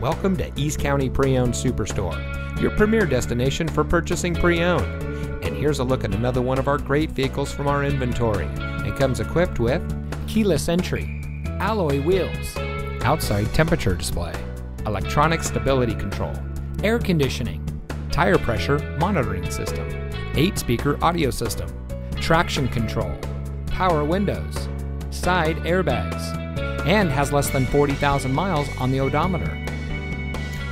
welcome to East County Pre-Owned Superstore, your premier destination for purchasing pre-owned. And here's a look at another one of our great vehicles from our inventory. It comes equipped with keyless entry, alloy wheels, outside temperature display, electronic stability control, air conditioning, tire pressure monitoring system, 8-speaker audio system, traction control, power windows, side airbags, and has less than 40,000 miles on the odometer.